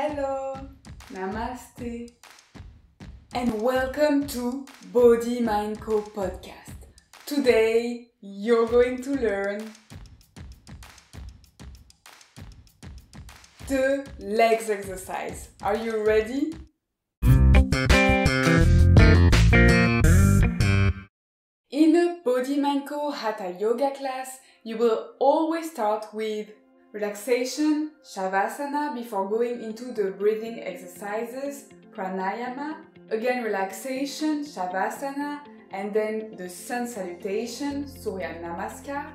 Hello, Namaste, and welcome to Body Mind Co podcast. Today you're going to learn the legs exercise. Are you ready? In a Body Mind Co Hatha Yoga class, you will always start with relaxation, Shavasana before going into the breathing exercises, Pranayama, again relaxation, Shavasana, and then the sun salutation, Surya Namaskar,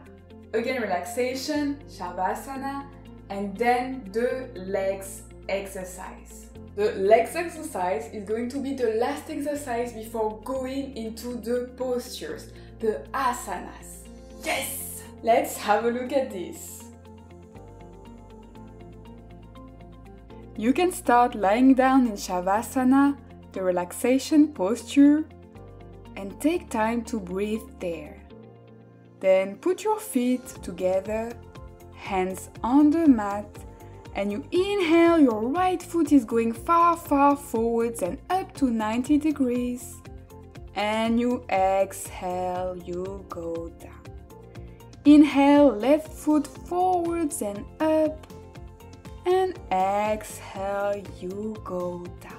again relaxation, Shavasana, and then the legs exercise. The legs exercise is going to be the last exercise before going into the postures, the asanas. Yes! Let's have a look at this. You can start lying down in Shavasana, the relaxation posture, and take time to breathe there. Then put your feet together, hands on the mat, and you inhale, your right foot is going far, far forwards and up to 90 degrees. And you exhale, you go down. Inhale, left foot forwards and up. Exhale, you go down.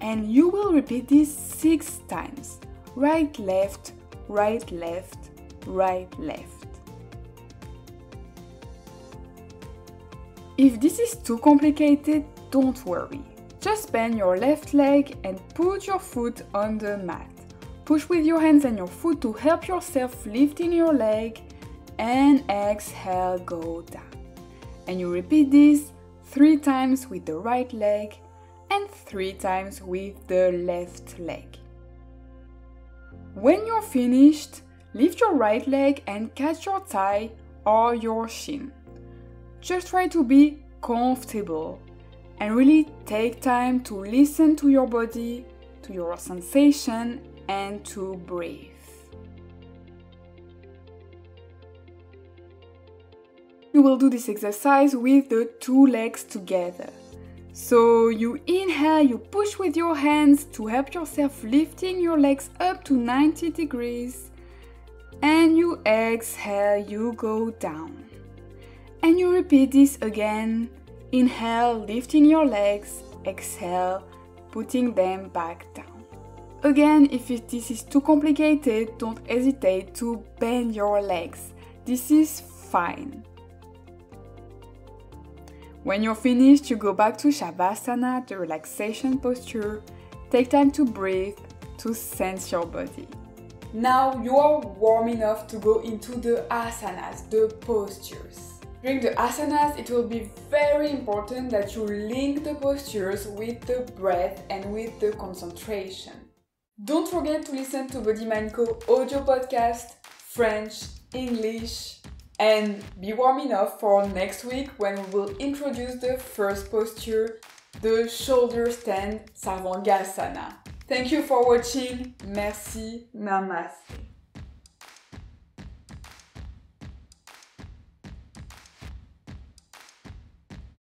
And you will repeat this six times right, left, right, left, right, left. If this is too complicated, don't worry. Just bend your left leg and put your foot on the mat. Push with your hands and your foot to help yourself lifting your leg and exhale, go down. And you repeat this three times with the right leg and three times with the left leg. When you're finished, lift your right leg and catch your thigh or your shin. Just try to be comfortable and really take time to listen to your body, to your sensation, and to breathe. You will do this exercise with the two legs together. So you inhale, you push with your hands to help yourself lifting your legs up to 90 degrees. And you exhale, you go down. And you repeat this again. Inhale, lifting your legs. Exhale, putting them back down. Again, if this is too complicated, don't hesitate to bend your legs. This is fine. When you're finished, you go back to Shavasana, the relaxation posture. Take time to breathe, to sense your body. Now you are warm enough to go into the asanas, the postures. During the asanas, it will be very important that you link the postures with the breath and with the concentration. Don't forget to listen to Body Mind Co audio podcast, French, English, and be warm enough for next week when we will introduce the first posture, the shoulder stand Sarvangasana. Thank you for watching. Merci. Namaste.